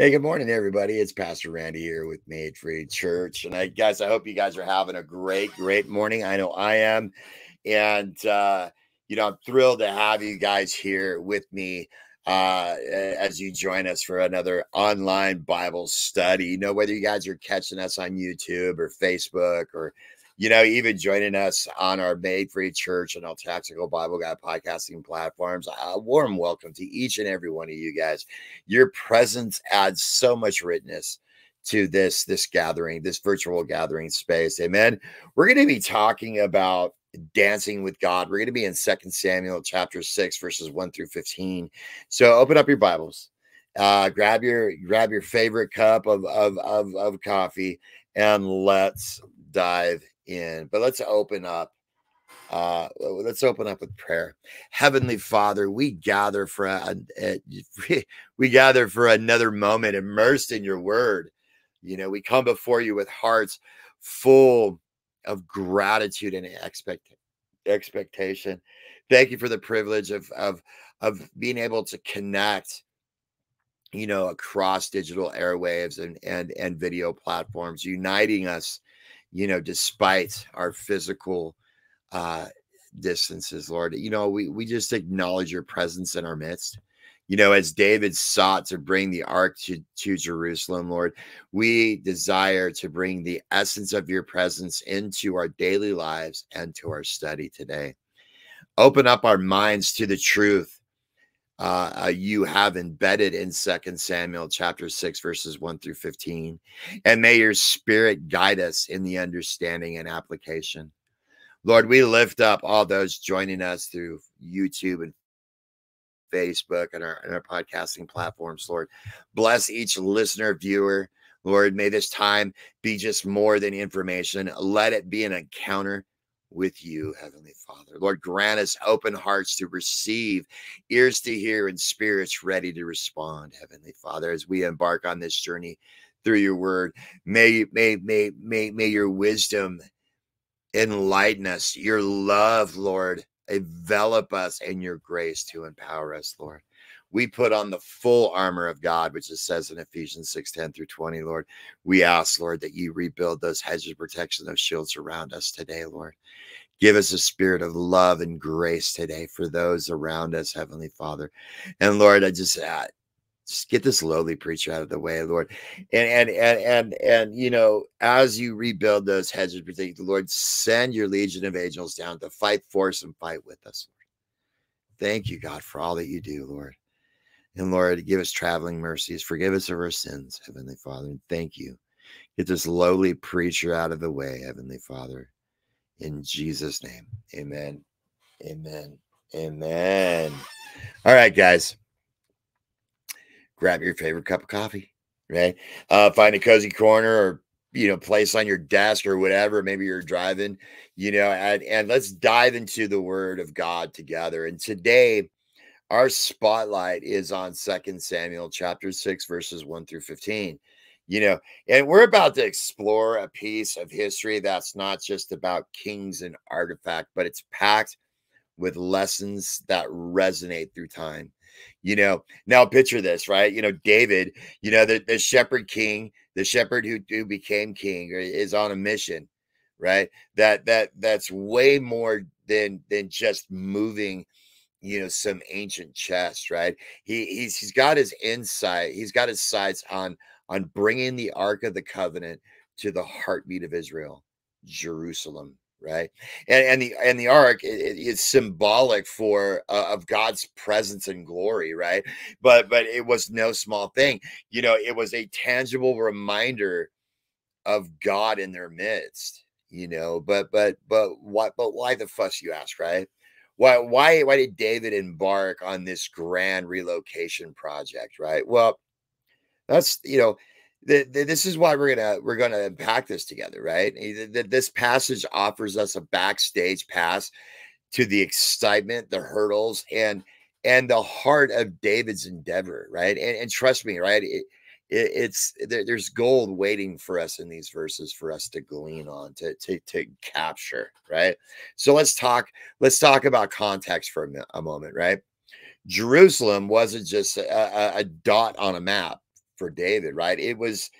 Hey, good morning, everybody. It's Pastor Randy here with Made Free Church. And I guys, I hope you guys are having a great, great morning. I know I am. And uh, you know, I'm thrilled to have you guys here with me uh as you join us for another online Bible study. You know, whether you guys are catching us on YouTube or Facebook or you know, even joining us on our Made Free Church and our Tactical Bible Guy podcasting platforms. A warm welcome to each and every one of you guys. Your presence adds so much richness to this this gathering, this virtual gathering space. Amen. We're going to be talking about dancing with God. We're going to be in Second Samuel chapter 6 verses 1 through 15. So open up your Bibles. Uh, grab your grab your favorite cup of of of, of coffee and let's dive in. But let's open up. Uh, let's open up with prayer. Heavenly Father, we gather for a, a, we gather for another moment immersed in your word. You know, we come before you with hearts full of gratitude and expect expectation. Thank you for the privilege of of of being able to connect you know across digital airwaves and and and video platforms uniting us you know, despite our physical uh, distances, Lord. You know, we we just acknowledge your presence in our midst. You know, as David sought to bring the ark to, to Jerusalem, Lord, we desire to bring the essence of your presence into our daily lives and to our study today. Open up our minds to the truth uh, you have embedded in Second Samuel chapter 6, verses 1 through 15. And may your spirit guide us in the understanding and application. Lord, we lift up all those joining us through YouTube and Facebook and our, and our podcasting platforms, Lord. Bless each listener, viewer. Lord, may this time be just more than information. Let it be an encounter with you, Heavenly Father. Lord, grant us open hearts to receive, ears to hear, and spirits ready to respond, Heavenly Father, as we embark on this journey through your word. May, may, may, may, may your wisdom enlighten us, your love, Lord, envelop us, and your grace to empower us, Lord we put on the full armor of God, which it says in Ephesians 6 10 through 20, Lord. We ask, Lord, that you rebuild those hedges of protection, those shields around us today, Lord. Give us a spirit of love and grace today for those around us, Heavenly Father. And Lord, I just, uh, just get this lowly preacher out of the way, Lord. And and and and and you know, as you rebuild those hedges of protection, Lord, send your legion of angels down to fight for us and fight with us, Thank you, God, for all that you do, Lord. And Lord, give us traveling mercies. Forgive us of our sins, Heavenly Father. And thank you. Get this lowly preacher out of the way, Heavenly Father. In Jesus' name. Amen. Amen. Amen. All right, guys. Grab your favorite cup of coffee, right? Uh, find a cozy corner or you know, place on your desk or whatever. Maybe you're driving, you know, and, and let's dive into the word of God together. And today our spotlight is on second samuel chapter 6 verses 1 through 15 you know and we're about to explore a piece of history that's not just about kings and artifact but it's packed with lessons that resonate through time. You know now picture this right? You know david you know the, the shepherd king the shepherd who, who became king is on a mission right? That that that's way more than than just moving you know some ancient chest right? He he's he's got his insight he's got his sights on on bringing the ark of the covenant to the heartbeat of israel jerusalem right? And and the and the ark is symbolic for uh, of god's presence and glory right? But but it was no small thing. You know it was a tangible reminder of god in their midst you know? But but but what but why the fuss you ask right why why why did David embark on this grand relocation project, right? Well, that's you know, the, the, this is why we're gonna we're gonna unpack this together, right? Eh, this passage offers us a backstage pass to the excitement, the hurdles, and and the heart of David's endeavor, right? And, and trust me, right? It, it, it's there, there's gold waiting for us in these verses for us to glean on to, to to capture right so let's talk let's talk about context for a, a moment right jerusalem wasn't just a, a, a dot on a map for David, right? It was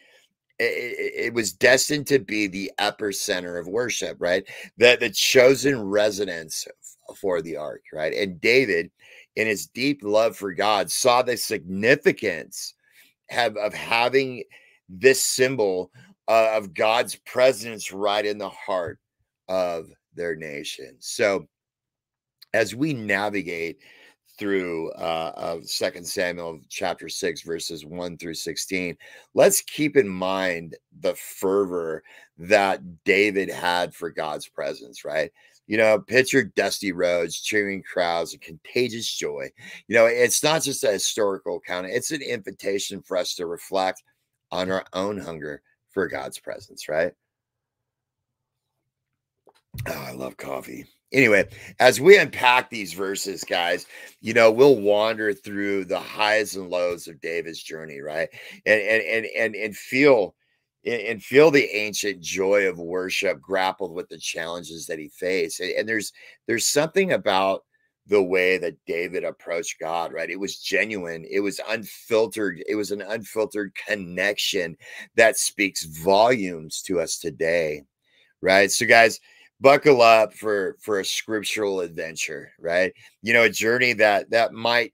it, it, was destined to be the epicenter of worship, right? That the chosen residence for the ark, right? And David, in his deep love for God, saw the significance have of having this symbol uh, of God's presence right in the heart of their nation. So, as we navigate through uh, of Second Samuel chapter six, verses one through sixteen, let's keep in mind the fervor that David had for God's presence. Right, you know, picture dusty roads, cheering crowds, and contagious joy. You know, it's not just a historical account; it's an invitation for us to reflect on our own hunger for God's presence. Right. Oh, I love coffee anyway, as we unpack these verses, guys, you know, we'll wander through the highs and lows of David's journey, right? And and and and, and feel and feel the ancient joy of worship grappled with the challenges that he faced. And there's there's something about the way that David approached God, right? It was genuine, it was unfiltered, it was an unfiltered connection that speaks volumes to us today, right? So, guys, buckle up for for a scriptural adventure right you know a journey that that might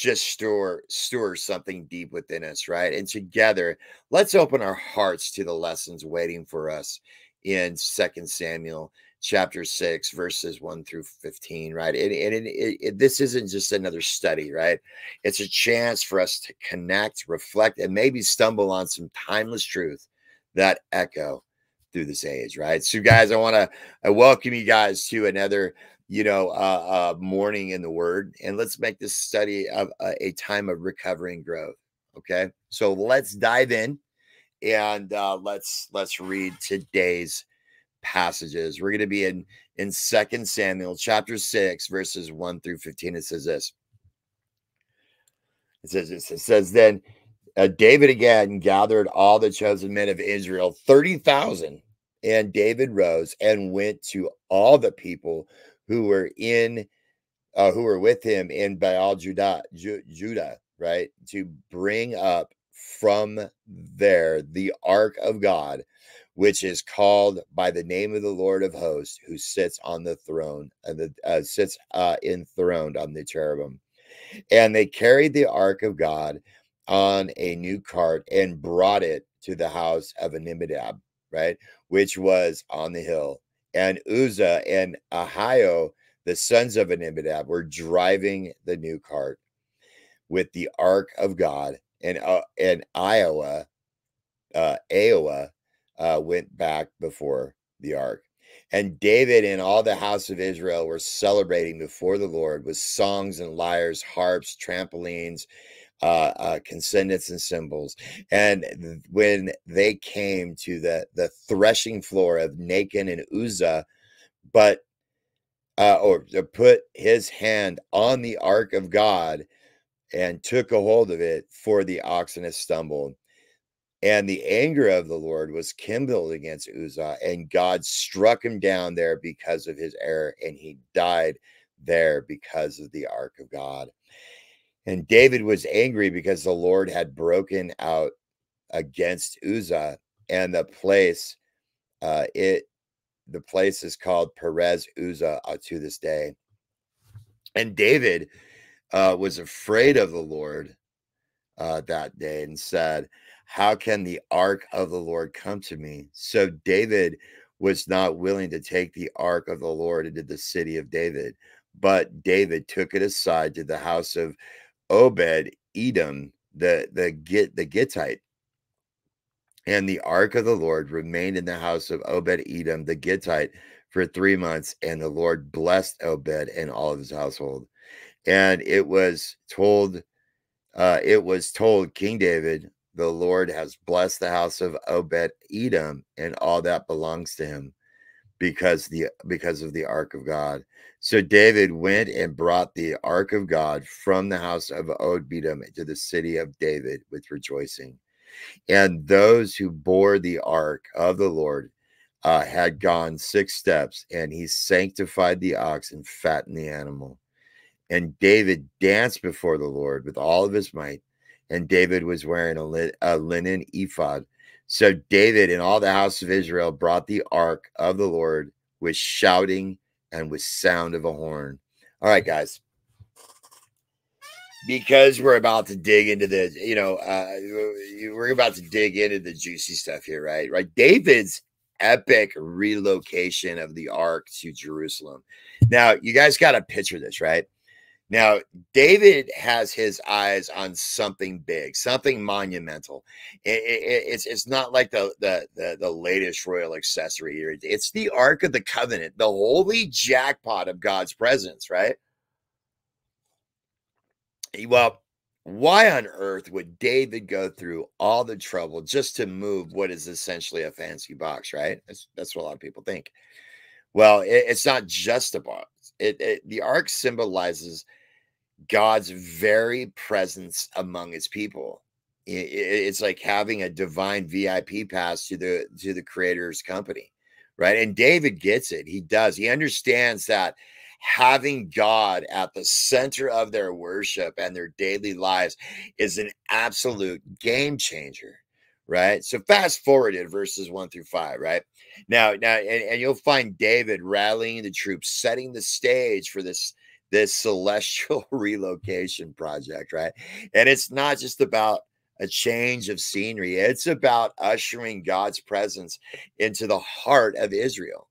just store store something deep within us right? And together let's open our hearts to the lessons waiting for us in second samuel chapter 6 verses 1 through 15 right? And, and it, it, this isn't just another study right? It's a chance for us to connect reflect and maybe stumble on some timeless truth that echo through this age, right? So, guys, I want to I welcome you guys to another, you know, uh, uh, morning in the Word, and let's make this study of uh, a time of recovery and growth. Okay, so let's dive in, and uh, let's let's read today's passages. We're going to be in in Second Samuel chapter six, verses one through fifteen. It says this. It says. It says then uh, David again gathered all the chosen men of Israel, 30,000. And David rose and went to all the people who were in, uh, who were with him in Baal Judah, Ju- Judah, right? To bring up from there the ark of God, which is called by the name of the Lord of hosts, who sits on the throne, and the uh, sits uh, enthroned on the cherubim. And they carried the ark of God on a new cart and brought it to the house of Abinadab, right, which was on the hill. And Uzzah and Ahio, the sons of Abinadab, were driving the new cart with the ark of God. And uh, and Ahio, uh, Ahio uh, went back before the ark. And David and all the house of Israel were celebrating before the Lord with songs and lyres, harps, trampolines, uh, uh, consonants and cymbals. And when they came to the the threshing floor of Nacon and Uzzah, but uh, or to put his hand on the ark of God and took a hold of it, for the oxen had stumbled. And the anger of the Lord was kindled against Uzzah, and God struck him down there because of his error, and he died there because of the ark of God. And David was angry because the Lord had broken out against Uzzah, and the place, uh, it, the place is called Perez Uzzah uh, to this day. And David uh, was afraid of the Lord uh, that day and said, How can the ark of the Lord come to me? So David was not willing to take the ark of the Lord into the city of David, but David took it aside to the house of Obed Edom, the the Git the Gittite. And the ark of the Lord remained in the house of Obed Edom the Gittite for three months, and the Lord blessed Obed and all of his household. And it was told, uh, it was told King David, the Lord has blessed the house of Obed Edom and all that belongs to him because the because of the ark of God. So David went and brought the ark of God from the house of Obededom to the city of David with rejoicing. And those who bore the ark of the Lord uh, had gone six steps, and he sanctified the ox and fattened the animal. And David danced before the Lord with all of his might, and David was wearing a, a linen ephod. So David and all the house of Israel brought the ark of the Lord with shouting and with sound of a horn. All right, guys. Because we're about to dig into the, you know, uh, we're about to dig into the juicy stuff here, right? Right. David's epic relocation of the ark to Jerusalem. Now, you guys got to picture this, right? Now, David has his eyes on something big, something monumental. It, it, it's it's not like the, the, the the latest royal accessory here. It's the Ark of the Covenant, the holy jackpot of God's presence, right? Well, why on earth would David go through all the trouble just to move what is essentially a fancy box, right? That's that's what a lot of people think. Well, it, it's not just a box. It, it the ark symbolizes God's very presence among his people. It's like having a divine VIP pass to the to the creator's company, right? And David gets it. He does. He understands that having God at the center of their worship and their daily lives is an absolute game changer, right? So fast forward verses one through five, right? Now, now, and, and you'll find David rallying the troops, setting the stage for this this celestial relocation project, right? And it's not just about a change of scenery, it's about ushering God's presence into the heart of Israel,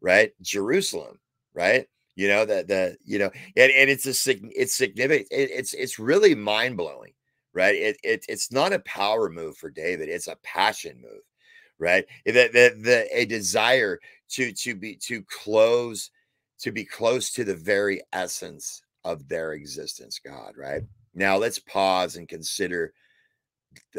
right? Jerusalem, right? You know, that the, you know, and, and it's a it's significant, it, it's it's really mind-blowing, right? It, it it's not a power move for David, it's a passion move, right? That the, the a desire to to be to close to be close to the very essence of their existence, God, right? Now let's pause and consider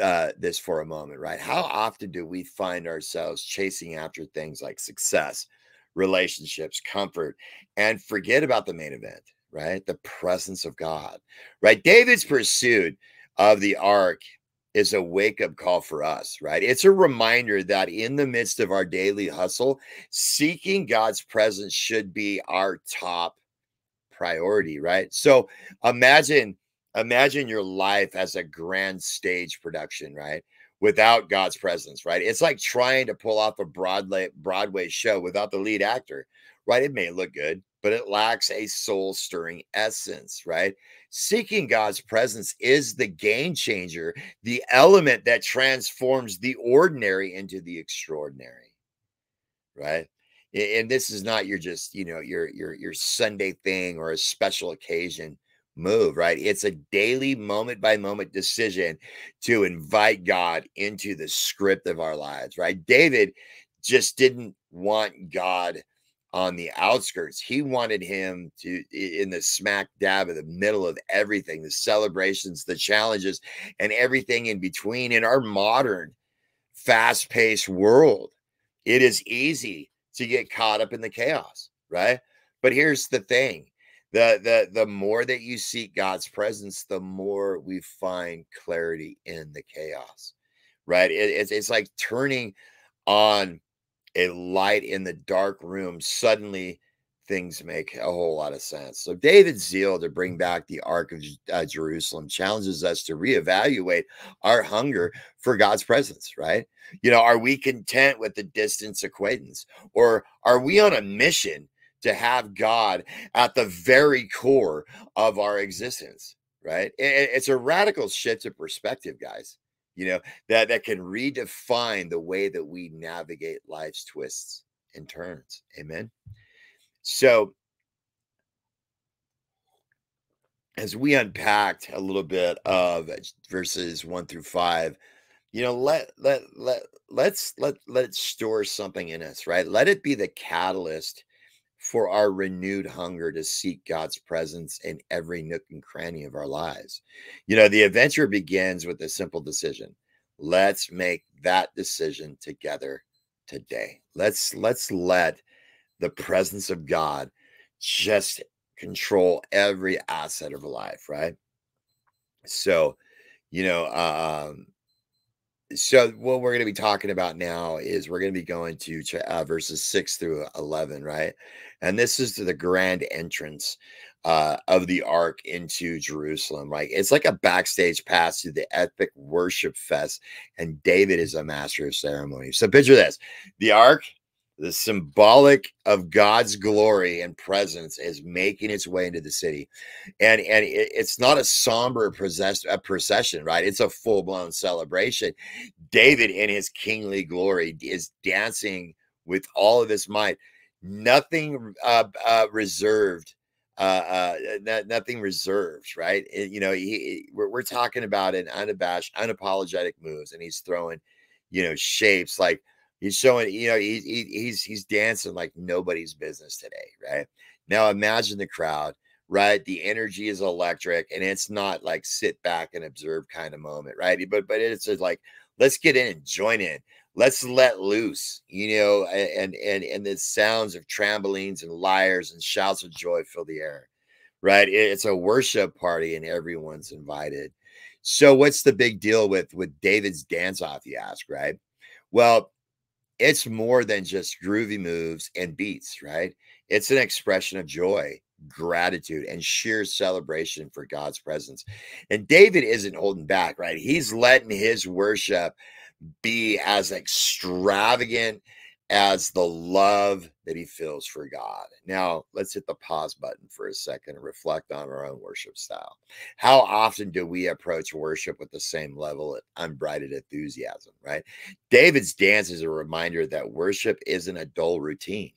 uh, this for a moment, right? How often do we find ourselves chasing after things like success, relationships, comfort, and forget about the main event, right? The presence of God, right? David's pursuit of the ark is a wake up call for us, right? It's a reminder that in the midst of our daily hustle, seeking God's presence should be our top priority, right? So imagine imagine your life as a grand stage production, right? Without God's presence, right? It's like trying to pull off a Broadway Broadway show without the lead actor, right? It may look good, but it lacks a soul stirring essence, right? Seeking God's presence is the game changer, the element that transforms the ordinary into the extraordinary, right? And this is not your just, you know, your your your Sunday thing or a special occasion move, right? It's a daily moment by moment decision to invite God into the script of our lives, right? David just didn't want God on the outskirts. He wanted him to in the smack dab of the middle of everything, the celebrations, the challenges, and everything in between. In our modern, fast-paced world, it is easy to get caught up in the chaos, right? But here's the thing. The, the the more that you seek God's presence, the more we find clarity in the chaos, right? It, it's, it's like turning on a light in the dark room, suddenly things make a whole lot of sense. So David's zeal to bring back the Ark of uh, Jerusalem challenges us to reevaluate our hunger for God's presence, right? You know, are we content with the distance acquaintance or are we on a mission to have God at the very core of our existence, right? It's a radical shift of perspective, guys you know that that can redefine the way that we navigate life's twists and turns amen? So as we unpacked a little bit of verses 1 through 5 you know let let let let's let let store something in us right? Let it be the catalyst for our renewed hunger to seek God's presence in every nook and cranny of our lives. You know, the adventure begins with a simple decision. Let's make that decision together today. Let's let's let the presence of God just control every asset of life, right? So, you know, um, so what we're going to be talking about now is we're going to be going to uh, verses 6 through 11 right and this is the grand entrance uh, of the ark into Jerusalem. Right, it's like a backstage pass to the epic worship fest, and David is a master of ceremony. So picture this: the ark, the symbolic of God's glory and presence, is making its way into the city, and and it, it's not a somber process, a procession, right? It's a full blown celebration. David, in his kingly glory, is dancing with all of his might. Nothing uh, uh, reserved uh, uh, nothing reserves, right? It, you know, he, we're, we're talking about an unabashed, unapologetic moves, and he's throwing, you know, shapes like he's showing, you know, he, he, he's he's dancing like nobody's business today, right? Now imagine the crowd, right? The energy is electric, and it's not like sit back and observe kind of moment, right? But but it's like let's get in and join in let's let loose you know and and and the sounds of trampolines and lyres and shouts of joy fill the air right it's a worship party and everyone's invited so what's the big deal with with david's dance off you ask right well it's more than just groovy moves and beats right? It's an expression of joy gratitude and sheer celebration for god's presence. And david isn't holding back right? He's letting his worship be as extravagant as the love that he feels for God. Now, let's hit the pause button for a second and reflect on our own worship style. How often do we approach worship with the same level of unbridled enthusiasm, right? David's dance is a reminder that worship isn't a dull routine,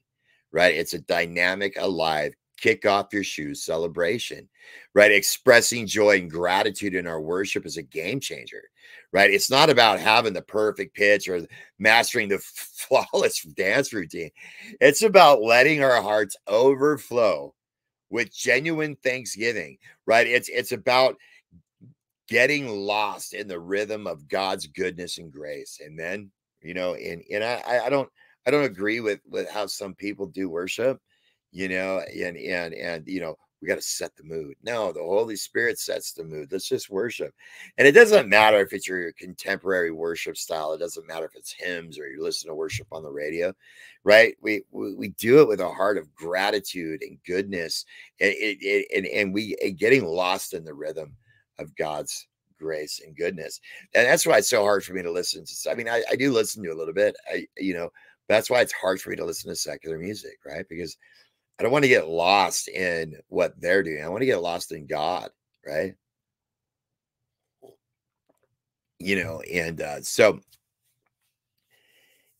right? It's a dynamic, alive, kick off your shoes celebration, right? Expressing joy and gratitude in our worship is a game changer right? It's not about having the perfect pitch or mastering the flawless dance routine. It's about letting our hearts overflow with genuine thanksgiving, right? It's it's about getting lost in the rhythm of God's goodness and grace. Amen. You know, and and I I don't I don't agree with with how some people do worship, you know, and and and you know, we got to set the mood. No, the Holy Spirit sets the mood. Let's just worship. And it doesn't matter if it's your contemporary worship style. It doesn't matter if it's hymns or you listen to worship on the radio, right? We we, we do it with a heart of gratitude and goodness, and it, it, and, and we and getting lost in the rhythm of God's grace and goodness. And that's why it's so hard for me to listen to. I mean, I, I do listen to a little bit. I you know, that's why it's hard for me to listen to secular music, right? Because I don't want to get lost in what they're doing. I want to get lost in God, right? You know, and uh, so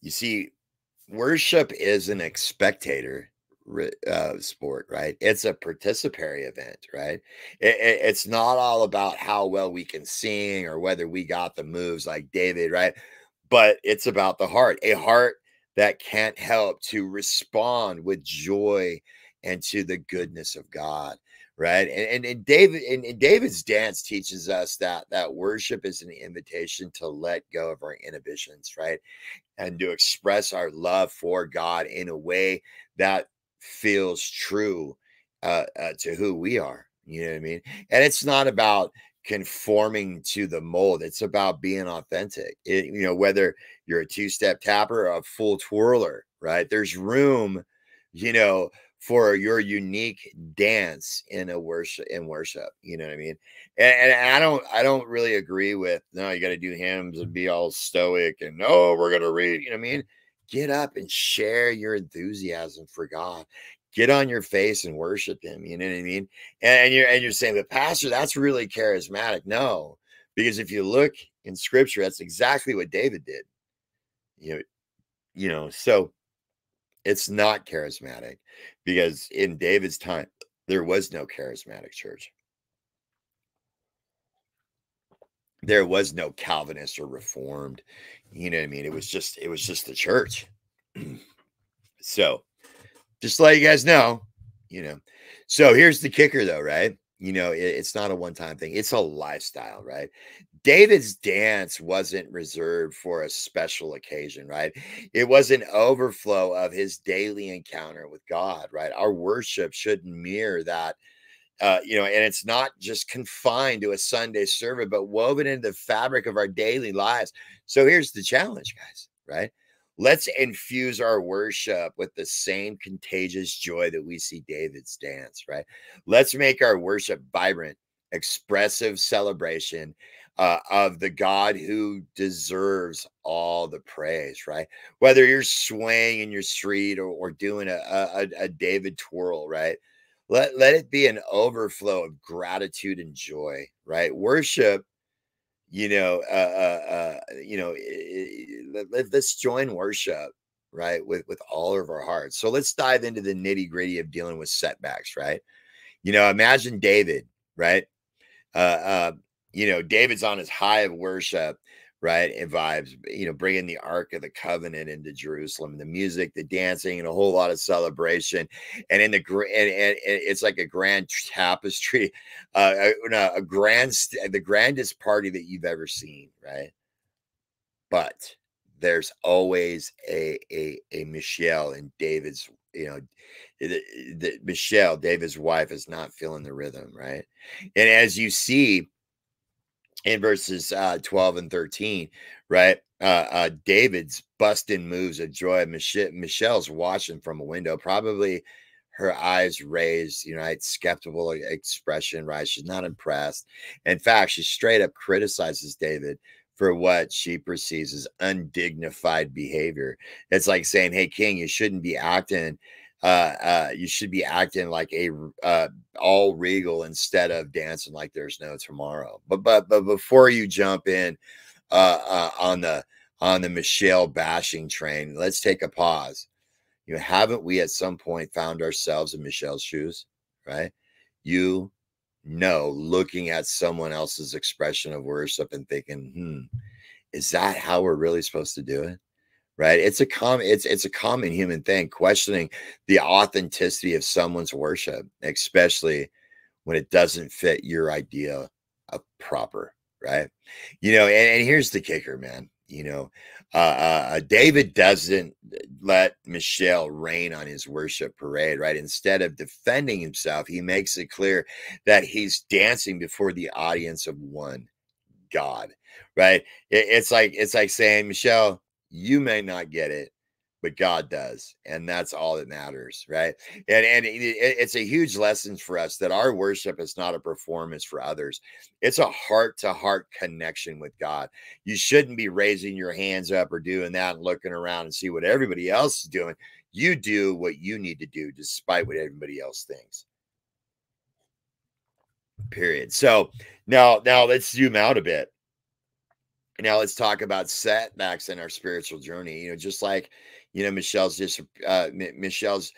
you see, worship is an spectator uh, sport, right? It's a participatory event, right? It, it, it's not all about how well we can sing or whether we got the moves like David, right? But it's about the heart. A heart that can't help to respond with joy and to the goodness of God right? And, and, and david and, and, david's dance teaches us that that worship is an invitation to let go of our inhibitions right? And to express our love for god in a way that feels true uh, uh, to who we are you know what i mean? And it's not about conforming to the mold. It's about being authentic. It, you know, whether you're a two step tapper or a full twirler, right? There's room, you know, for your unique dance in a worship in worship. You know what I mean? And, and I don't I don't really agree with no, you got to do hymns and be all stoic and no, we're gonna read. You know what I mean? Get up and share your enthusiasm for God get on your face and worship him. You know what I mean? And, you're and you're saying, but pastor, that's really charismatic. No, because if you look in scripture, that's exactly what David did. You know, you know, so it's not charismatic because in David's time, there was no charismatic church. There was no Calvinist or reformed. You know what I mean? It was just, it was just the church. so just to let you guys know, you know. So here's the kicker, though, right? You know, it, it's not a one time thing, it's a lifestyle, right? David's dance wasn't reserved for a special occasion, right? It was an overflow of his daily encounter with God, right? Our worship should mirror that. Uh, you know, and it's not just confined to a Sunday service, but woven into the fabric of our daily lives. So here's the challenge, guys, right? Let's infuse our worship with the same contagious joy that we see David's dance, right? Let's make our worship vibrant, expressive celebration uh, of the God who deserves all the praise, right? Whether you're swaying in your street or, or doing a, a, a David twirl, right? Let, let it be an overflow of gratitude and joy, right? Worship you know, uh, uh, uh you know, let, us join worship, right, with with all of our hearts. So let's dive into the nitty gritty of dealing with setbacks, right? You know, imagine David, right? Uh, uh, you know, David's on his high of worship, right? And vibes, you know, bringing the Ark of the Covenant into Jerusalem, the music, the dancing, and a whole lot of celebration. And in the and, and, it's like a grand tapestry, uh, a, a grand, the grandest party that you've ever seen, right? But there's always a a a Michelle and David's, you know, the, the, Michelle, David's wife, is not feeling the rhythm, right? And as you see in verses uh, 12 and 13, right? Uh, uh, David's busting moves of joy. Mich- Michelle's watching from a window, probably her eyes raised, you know, right, skeptical expression, right? She's not impressed. In fact, she straight up criticizes David for what she perceives as undignified behavior. It's like saying, Hey, King, you shouldn't be acting uh, uh, you should be acting like a uh, all regal instead of dancing like there's no tomorrow. But but but before you jump in uh, uh, on the on the Michelle bashing train, let's take a pause. You know, haven't we at some point found ourselves in Michelle's shoes? Right? You know, looking at someone else's expression of worship and thinking, hmm, is that how we're really supposed to do it? Right? It's a common it's it's a common human thing questioning the authenticity of someone's worship especially when it doesn't fit your idea of proper right? You know and, and here's the kicker man you know uh, uh, uh david doesn't let michelle rain on his worship parade right? Instead of defending himself he makes it clear that he's dancing before the audience of one god right? It, it's like it's like saying michelle you may not get it, but God does, and that's all that matters, right? And and it, it's a huge lesson for us that our worship is not a performance for others; it's a heart to heart connection with God. You shouldn't be raising your hands up or doing that and looking around and see what everybody else is doing. You do what you need to do, despite what everybody else thinks. Period. So now, now let's zoom out a bit now let's talk about setbacks in our spiritual journey. You know, just like you know Michelle's uh, Michelle's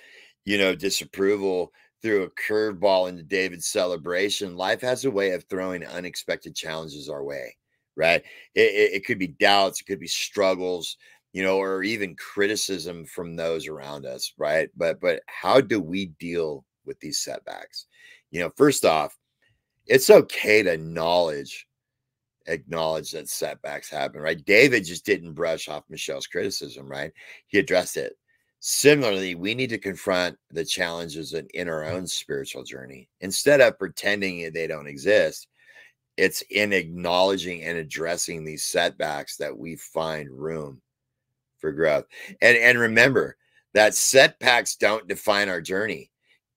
you know disapproval threw a curveball into David's celebration. Life has a way of throwing unexpected challenges our way. Right? It, it, it could be doubts, it could be struggles, you know, or even criticism from those around us. Right? But but how do we deal with these setbacks? You know, first off, it's okay to acknowledge acknowledge that setbacks happen, right? David just didn't brush off Michelle's criticism, right? He addressed it. Similarly, we need to confront the challenges in, our own spiritual journey instead of pretending they don't exist. It's in acknowledging and addressing these setbacks that we find room for growth. And and remember that setbacks don't define our journey.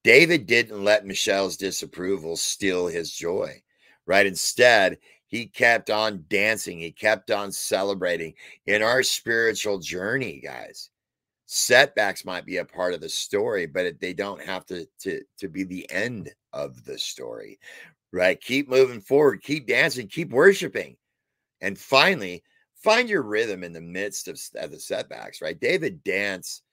David didn't let Michelle's disapproval steal his joy, right? Instead, he kept on dancing, he kept on celebrating in our spiritual journey, guys. Setbacks might be a part of the story, but they don't have to, to, to be the end of the story, right? Keep moving forward, keep dancing, keep worshiping. And finally, find your rhythm in the midst of, of the setbacks, right? David danced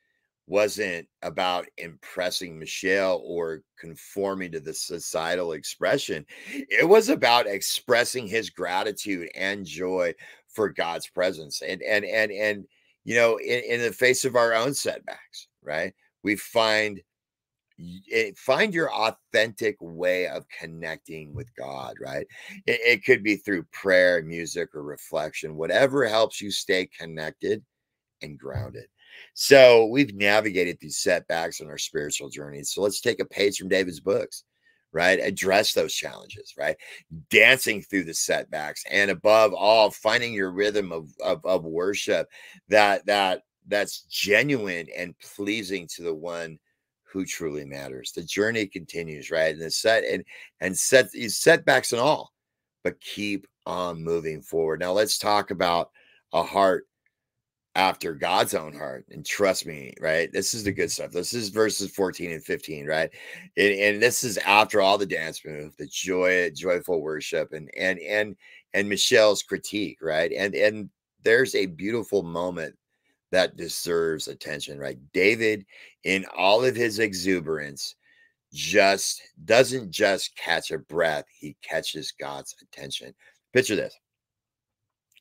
wasn't about impressing Michelle or conforming to the societal expression. It was about expressing his gratitude and joy for God's presence. And and and and you know, in, in the face of our own setbacks, right? We find eh, find your authentic way of connecting with God, right? It, it could be through prayer, music, or reflection, whatever helps you stay connected and grounded. So we've navigated these setbacks on our spiritual journey. So let's take a page from David's books, right? Address those challenges, right? Dancing through the setbacks, and above all, finding your rhythm of, of, of worship that that that's genuine and pleasing to the one who truly matters. The journey continues, right? And the set and and set setbacks and all, but keep on moving forward. Now let's talk about a heart after God's own heart. And trust me, right? This is the good stuff. This is verses 14 and 15, right? And, and this is after all the dance move, the joy, joyful worship, and and and and Michelle's critique, right? And and there's a beautiful moment that deserves attention, right? David, in all of his exuberance, just doesn't just catch a breath, he catches God's attention. Picture this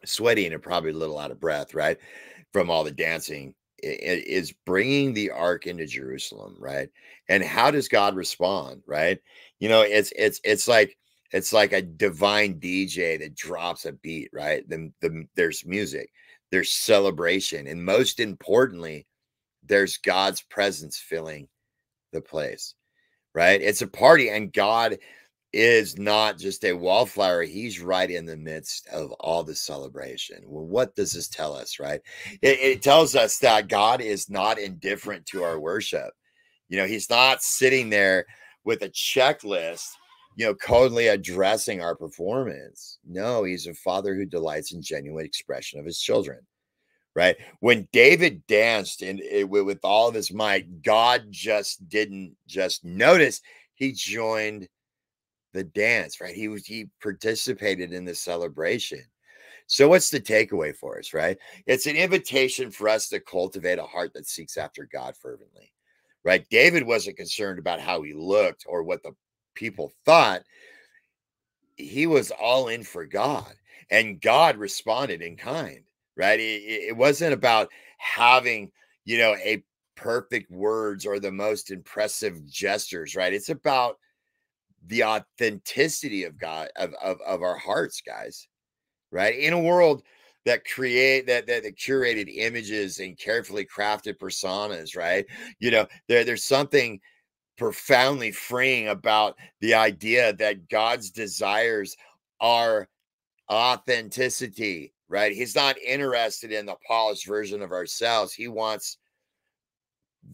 sweaty and probably a little out of breath, right? From all the dancing is bringing the ark into Jerusalem, right? And how does God respond, right? You know, it's it's it's like it's like a divine DJ that drops a beat, right? Then the, there's music, there's celebration, and most importantly, there's God's presence filling the place, right? It's a party, and God is not just a wallflower. He's right in the midst of all the celebration. Well, what does this tell us, right? It, it, tells us that God is not indifferent to our worship. You know, he's not sitting there with a checklist, you know, coldly addressing our performance. No, he's a father who delights in genuine expression of his children. Right. When David danced in, it, with all of his might, God just didn't just notice. He joined the dance, right? He was he participated in the celebration. So what's the takeaway for us, right? It's an invitation for us to cultivate a heart that seeks after God fervently. Right? David wasn't concerned about how he looked or what the people thought. He was all in for God, and God responded in kind, right? It, it wasn't about having, you know, a perfect words or the most impressive gestures, right? It's about the authenticity of God of, of, of our hearts, guys. Right. In a world that create that, that that curated images and carefully crafted personas, right? You know, there, there's something profoundly freeing about the idea that God's desires are authenticity, right? He's not interested in the polished version of ourselves. He wants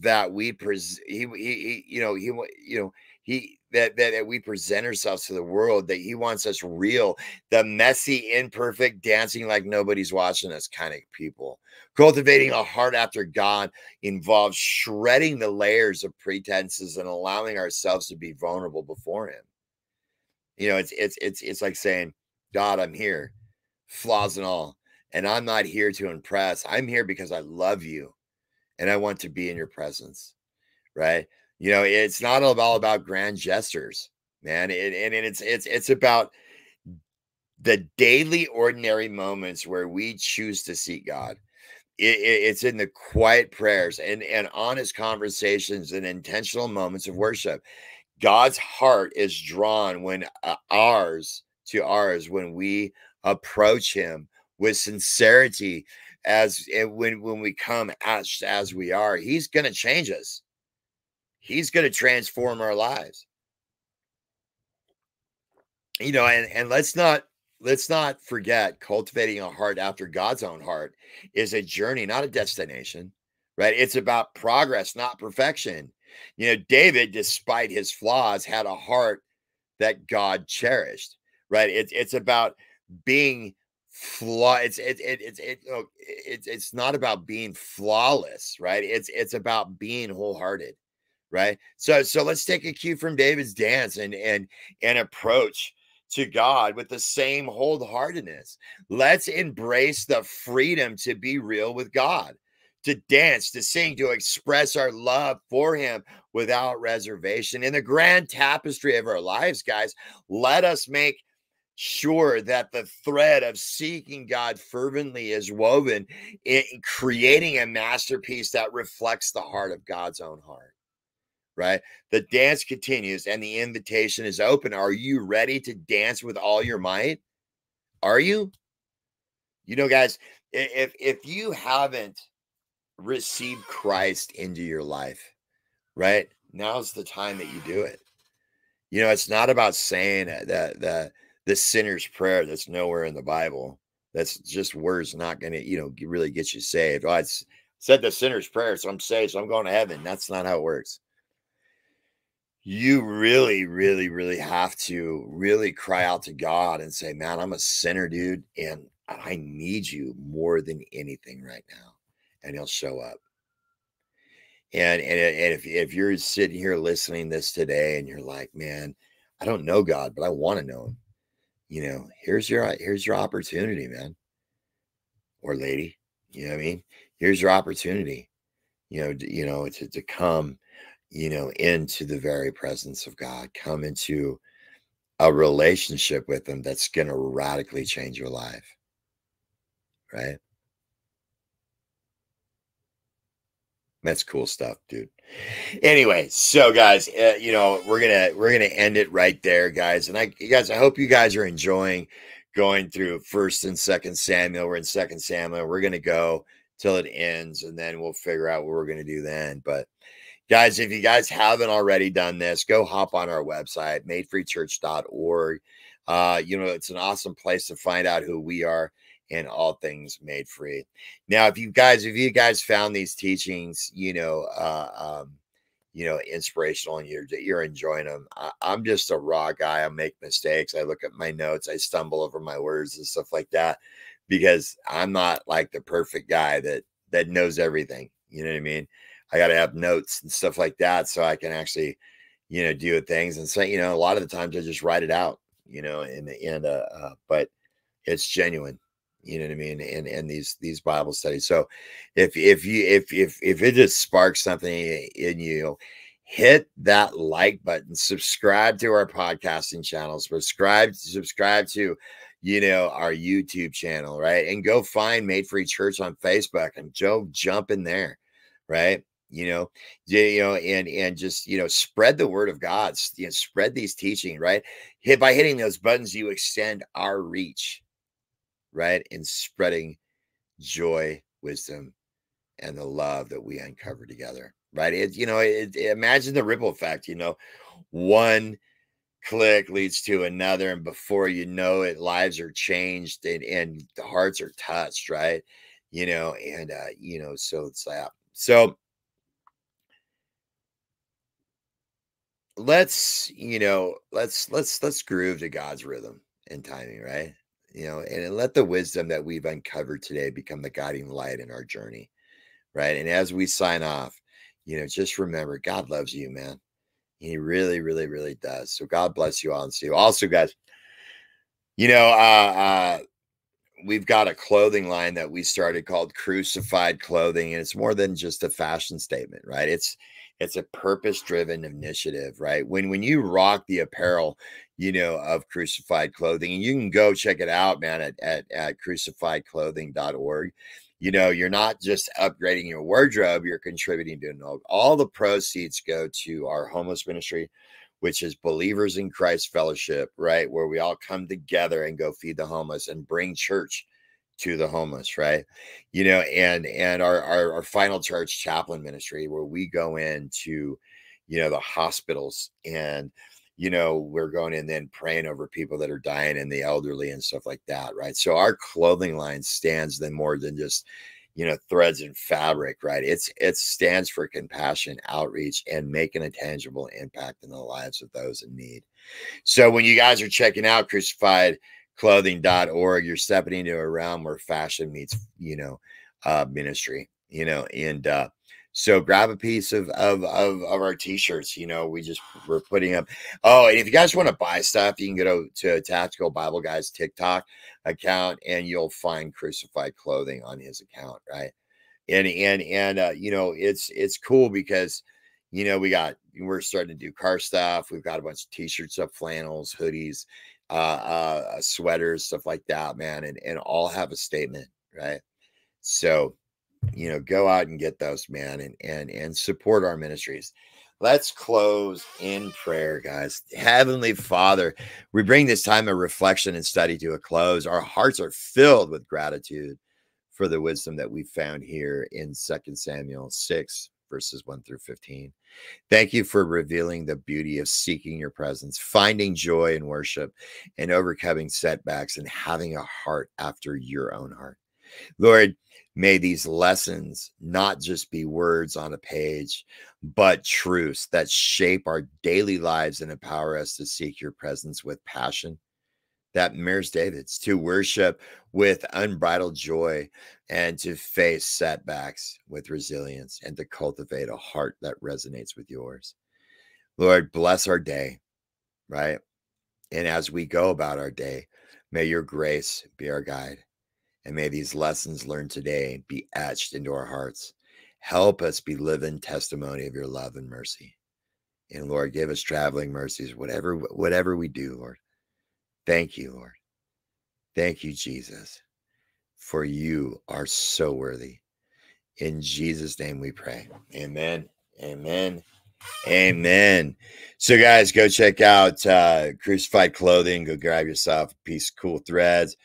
that we pres he, he, he you know he you know he that, that that we present ourselves to the world that he wants us real the messy imperfect dancing like nobody's watching us kind of people. Cultivating a heart after god involves shredding the layers of pretenses and allowing ourselves to be vulnerable before him. You know it's it's it's it's like saying god i'm here flaws and all and i'm not here to impress. I'm here because i love you and i want to be in your presence right you know, it's not all about grand gestures, man. It, and it's it's it's about the daily, ordinary moments where we choose to seek God. It, it, it's in the quiet prayers and and honest conversations and intentional moments of worship. God's heart is drawn when uh, ours to ours when we approach Him with sincerity as when when we come as as we are. He's going to change us he's going to transform our lives. You know and and let's not let's not forget cultivating a heart after god's own heart is a journey not a destination right? It's about progress not perfection. You know david despite his flaws had a heart that god cherished right? It's it's about being flaw it's it, it it, it, it's it's not about being flawless right? It's it's about being wholehearted right? So so let's take a cue from David's dance and and and approach to God with the same wholeheartedness. Let's embrace the freedom to be real with God, to dance, to sing, to express our love for Him without reservation. In the grand tapestry of our lives, guys, let us make sure that the thread of seeking God fervently is woven in creating a masterpiece that reflects the heart of God's own heart right? The dance continues and the invitation is open. Are you ready to dance with all your might? Are you? You know, guys, if if you haven't received Christ into your life, right? Now's the time that you do it. You know, it's not about saying that the the sinner's prayer that's nowhere in the Bible. That's just words not going to, you know, really get you saved. Oh, it's said the sinner's prayer, so I'm saved, so I'm going to heaven. That's not how it works. You really, really, really have to really cry out to God and say, Man, I'm a sinner, dude, and I need you more than anything right now. And he'll show up. And, and, and if, if you're sitting here listening this today and you're like, man, I don't know God, but I want to know him, you know, here's your here's your opportunity, man. Or lady, you know what I mean? Here's your opportunity, you know, you know, to, to come, you know, into the very presence of God, come into a relationship with him that's going to radically change your life. Right? That's cool stuff, dude. Anyway, so guys, uh, you know we're gonna we're gonna end it right there, guys. And I, you guys, I hope you guys are enjoying going through First and Second Samuel. We're in Second Samuel. We're gonna go till it ends, and then we'll figure out what we're gonna do then. But guys, if you guys haven't already done this, go hop on our website, madefreechurch.org. Uh, you know, it's an awesome place to find out who we are and all things made free. Now, if you guys, if you guys found these teachings, you know, uh, um, you know, inspirational and you're you're enjoying them. I, I'm just a raw guy. I make mistakes. I look at my notes. I stumble over my words and stuff like that because I'm not like the perfect guy that that knows everything. You know what I mean? I got to have notes and stuff like that so I can actually, you know, do things and say, you know, a lot of the times I just write it out, you know, and and uh, uh but it's genuine you know what i mean and and these these bible studies. So if if you if if if it just sparks something in you hit that like button subscribe to our podcasting channel subscribe subscribe to you know our youtube channel right and go find made free church on facebook and joe jump in there right you know you know and and just you know spread the word of god you know, spread these teaching right hit by hitting those buttons you extend our reach right? In spreading joy, wisdom, and the love that we uncover together, right? It, you know, it, it, imagine the ripple effect, you know, one click leads to another, and before you know it, lives are changed and, and the hearts are touched, right? You know, and, uh, you know, so it's like, so let's, you know, let's, let's, let's groove to God's rhythm and timing, right? you know, and let the wisdom that we've uncovered today become the guiding light in our journey. Right. And as we sign off, you know, just remember God loves you, man. He really, really, really does. So God bless you all and see you. Also, guys, you know, uh, uh, we've got a clothing line that we started called Crucified Clothing, and it's more than just a fashion statement, right? It's it's a purpose driven initiative, right? When when you rock the apparel, you know, of crucified clothing, and you can go check it out, man, at, at, at crucifiedclothing.org. You know, you're not just upgrading your wardrobe, you're contributing to an all the proceeds go to our homeless ministry, which is believers in Christ fellowship, right? Where we all come together and go feed the homeless and bring church to the homeless right? You know and and our, our our final church chaplain ministry where we go into you know the hospitals and you know we're going in then praying over people that are dying and the elderly and stuff like that right? So our clothing line stands then more than just you know threads and fabric right? It's it stands for compassion outreach and making a tangible impact in the lives of those in need. So when you guys are checking out crucified clothing.org you're stepping into a realm where fashion meets you know uh ministry you know and uh so grab a piece of of of, of our t-shirts you know we just we're putting up oh and if you guys want to buy stuff you can go to, to tactical bible guys tiktok account and you'll find crucified clothing on his account right? And and and uh you know it's it's cool because you know we got we're starting to do car stuff we've got a bunch of t-shirts up flannels hoodies uh, uh, sweaters, stuff like that, man, and and all have a statement, right? So, you know, go out and get those, man, and and and support our ministries. Let's close in prayer, guys. Heavenly Father, we bring this time of reflection and study to a close. Our hearts are filled with gratitude for the wisdom that we found here in Second Samuel 6, verses 1 through 15. Thank you for revealing the beauty of seeking your presence, finding joy in worship, and overcoming setbacks and having a heart after your own heart. Lord, may these lessons not just be words on a page, but truths that shape our daily lives and empower us to seek your presence with passion that mirrors David's to worship with unbridled joy and to face setbacks with resilience and to cultivate a heart that resonates with yours. Lord, bless our day, right? And as we go about our day, may your grace be our guide. And may these lessons learned today be etched into our hearts. Help us be living testimony of your love and mercy. And Lord, give us traveling mercies, whatever, whatever we do, Lord. Thank you, Lord. Thank you, Jesus, for you are so worthy. In Jesus' name we pray. Amen. Amen. Amen. So, guys, go check out uh, Crucified Clothing. Go grab yourself a piece of cool threads.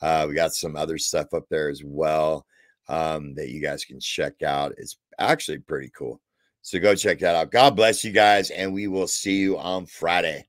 Uh, we got some other stuff up there as well um, that you guys can check out. It's actually pretty cool. So, go check that out. God bless you guys, and we will see you on Friday.